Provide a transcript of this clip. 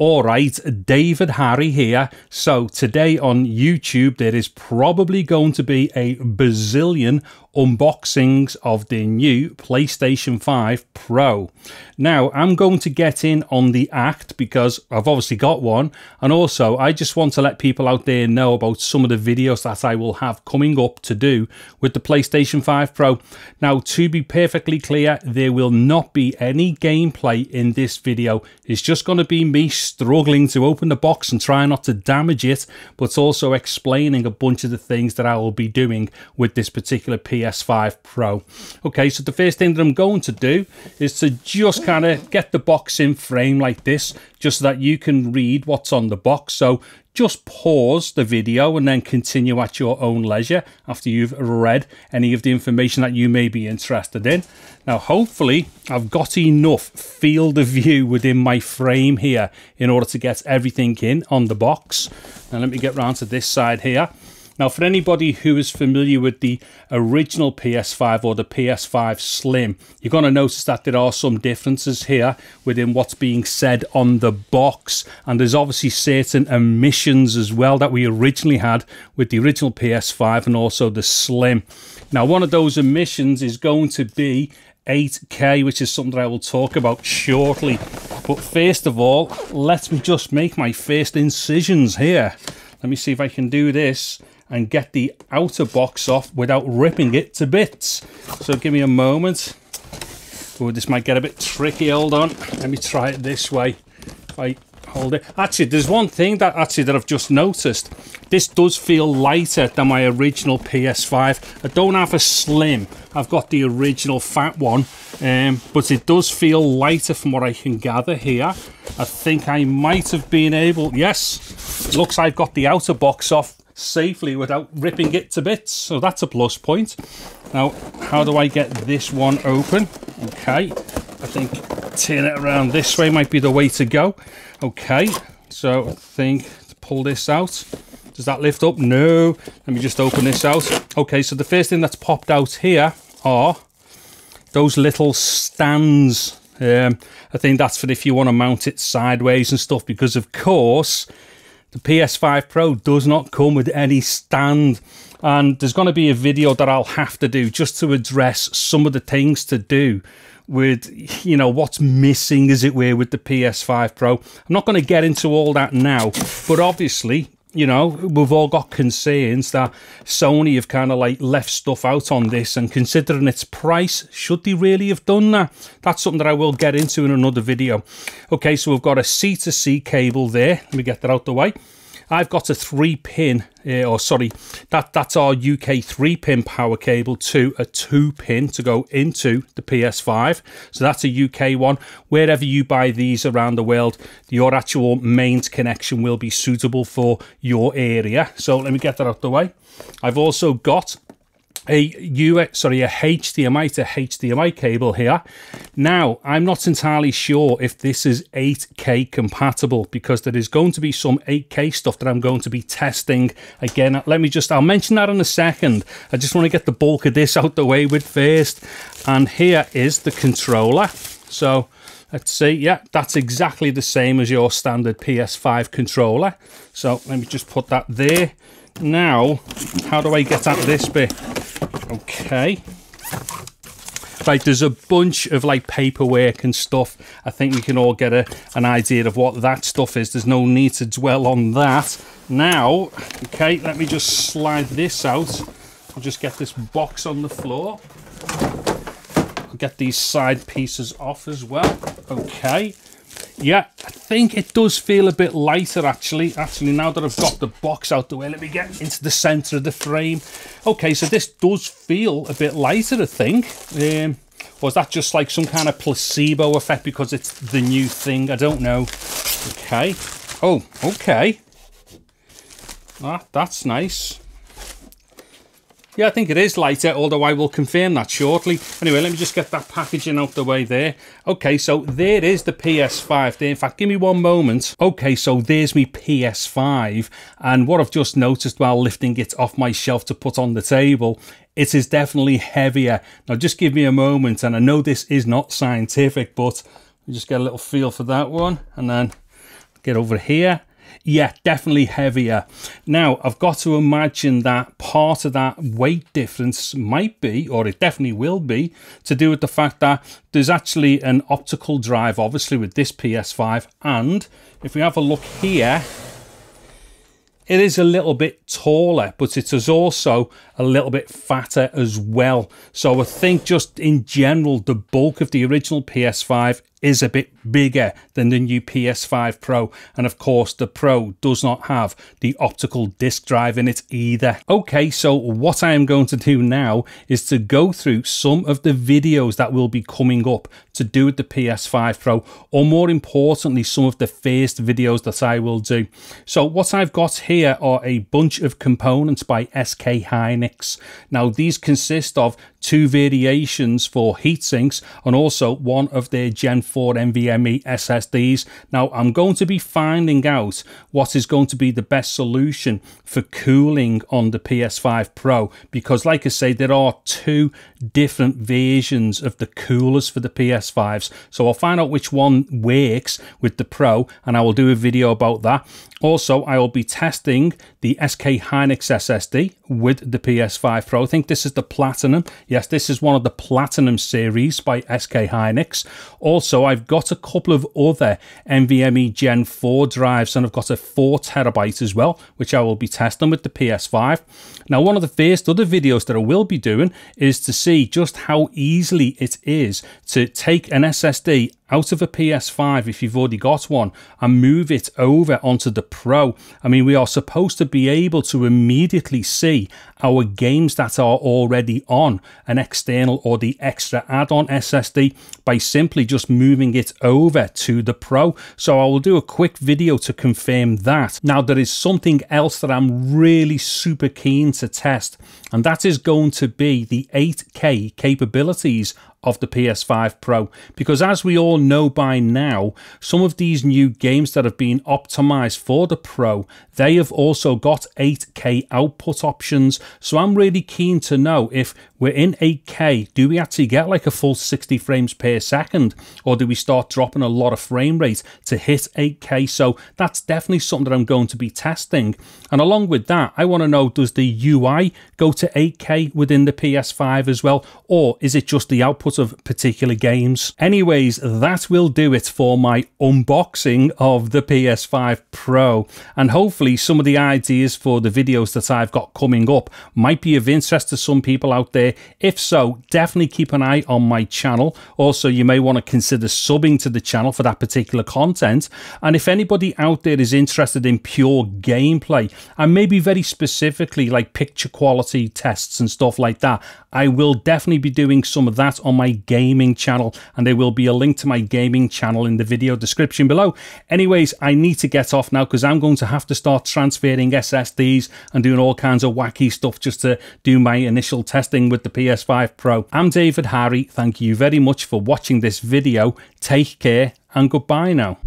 All right, David Harry here. So today on YouTube, there is probably going to be a bazillion unboxings of the new PlayStation 5 Pro. Now, I'm going to get in on the act because I've obviously got one. And also, I just want to let people out there know about some of the videos that I will have coming up to do with the PlayStation 5 Pro. Now, to be perfectly clear, there will not be any gameplay in this video. It's just going to be me struggling to open the box and try not to damage it, but also explaining a bunch of the things that I will be doing with this particular PS PS5 Pro. Okay, so the first thing that I'm going to do is to just kind of get the box in frame like this, just so that you can read what's on the box. So just pause the video and then continue at your own leisure after you've read any of the information that you may be interested in. Now, hopefully, I've got enough field of view within my frame here in order to get everything in on the box. Now, let me get round to this side here. Now, for anybody who is familiar with the original PS5 or the PS5 Slim, you're going to notice that there are some differences here within what's being said on the box. And there's obviously certain omissions as well that we originally had with the original PS5 and also the Slim. Now, one of those omissions is going to be 8K, which is something I will talk about shortly. But first of all, let me just make my first incisions here. Let me see if I can do this and get the outer box off without ripping it to bits. So give me a moment. Oh, this might get a bit tricky. Hold on. Let me try it this way. If I hold it. Actually, there's one thing that actually that I've just noticed. This does feel lighter than my original PS5. I don't have a slim. I've got the original fat one, um, but it does feel lighter from what I can gather here. I think I might have been able. Yes, looks I've got the outer box off safely without ripping it to bits. So that's a plus point. Now, how do I get this one open? Okay, I think turn it around this way might be the way to go. Okay, so I think to pull this out. Does that lift up? No. Let me just open this out. Okay, so the first thing that's popped out here are those little stands. Um, I think that's for if you want to mount it sideways and stuff, because of course, the PS5 Pro does not come with any stand and there's going to be a video that I'll have to do just to address some of the things to do with you know what's missing as it were with the PS5 Pro. I'm not going to get into all that now, but obviously you know, we've all got concerns that Sony have kind of like left stuff out on this, and considering its price, should they really have done that? That's something that I will get into in another video. Okay, so we've got a C2C cable there. Let me get that out the way. I've got a three pin, uh, or sorry, that that's our UK three pin power cable to a two pin to go into the PS5. So that's a UK one. Wherever you buy these around the world, your actual mains connection will be suitable for your area. So let me get that out the way. I've also got a U sorry a HDMI to HDMI cable here. Now I'm not entirely sure if this is 8K compatible because there is going to be some 8K stuff that I'm going to be testing again. Let me just I'll mention that in a second. I just want to get the bulk of this out the way with first. And here is the controller. So let's see yeah that's exactly the same as your standard PS5 controller. So let me just put that there. Now, how do I get at this bit? Okay. Right, there's a bunch of like paperwork and stuff. I think we can all get a, an idea of what that stuff is. There's no need to dwell on that. Now, okay, let me just slide this out. I'll just get this box on the floor. I'll get these side pieces off as well. Okay. Yeah, I think it does feel a bit lighter actually. Actually, now that I've got the box out the way, let me get into the center of the frame. Okay, so this does feel a bit lighter, I think. Um, was that just like some kind of placebo effect because it's the new thing? I don't know. Okay. Oh, okay. Ah, that's nice. Yeah, I think it is lighter, although I will confirm that shortly. Anyway, let me just get that packaging out the way there. Okay, so there is the PS5 there. In fact, give me one moment. Okay, so there's me PS5. And what I've just noticed while lifting it off my shelf to put on the table, it is definitely heavier. Now, just give me a moment. And I know this is not scientific, but just get a little feel for that one. And then get over here yeah, definitely heavier. Now, I've got to imagine that part of that weight difference might be, or it definitely will be, to do with the fact that there's actually an optical drive, obviously, with this PS5. And if we have a look here, it is a little bit taller, but it is also a little bit fatter as well. So I think just in general, the bulk of the original PS5 is a bit bigger than the new PS5 Pro. And of course, the Pro does not have the optical disc drive in it either. Okay, so what I am going to do now is to go through some of the videos that will be coming up to do with the PS5 Pro, or more importantly, some of the first videos that I will do. So what I've got here are a bunch of components by SK Hynix. Now, these consist of two variations for heatsinks and also one of their Gen 4 NVMe SSDs. Now I'm going to be finding out what is going to be the best solution for cooling on the PS5 Pro because like I say there are two different versions of the coolers for the PS5s so I'll find out which one works with the Pro and I will do a video about that. Also I will be testing the SK Hynix SSD with the PS5 Pro. I think this is the Platinum. Yes, this is one of the Platinum series by SK Hynix. Also, I've got a couple of other NVMe Gen 4 drives and I've got a 4 terabyte as well, which I will be testing with the PS5. Now, one of the first other videos that I will be doing is to see just how easily it is to take an SSD out of a PS5 if you've already got one and move it over onto the Pro. I mean, we are supposed to be able to immediately see our games that are already on an external or the extra add-on SSD by simply just moving it over to the Pro. So I will do a quick video to confirm that. Now, there is something else that I'm really super keen to test, and that is going to be the 8K capabilities of the PS5 Pro. Because as we all know by now, some of these new games that have been optimized for the Pro, they have also got 8K output options. So I'm really keen to know if we're in 8K, do we actually get like a full 60 frames per second? Or do we start dropping a lot of frame rate to hit 8K? So that's definitely something that I'm going to be testing. And along with that, I want to know, does the UI go to 8K within the PS5 as well? Or is it just the output of particular games. Anyways, that will do it for my unboxing of the PS5 Pro. And hopefully some of the ideas for the videos that I've got coming up might be of interest to some people out there. If so, definitely keep an eye on my channel. Also, you may want to consider subbing to the channel for that particular content. And if anybody out there is interested in pure gameplay, and maybe very specifically like picture quality tests and stuff like that, I will definitely be doing some of that on my gaming channel and there will be a link to my gaming channel in the video description below. Anyways, I need to get off now because I'm going to have to start transferring SSDs and doing all kinds of wacky stuff just to do my initial testing with the PS5 Pro. I'm David Harry. Thank you very much for watching this video. Take care and goodbye now.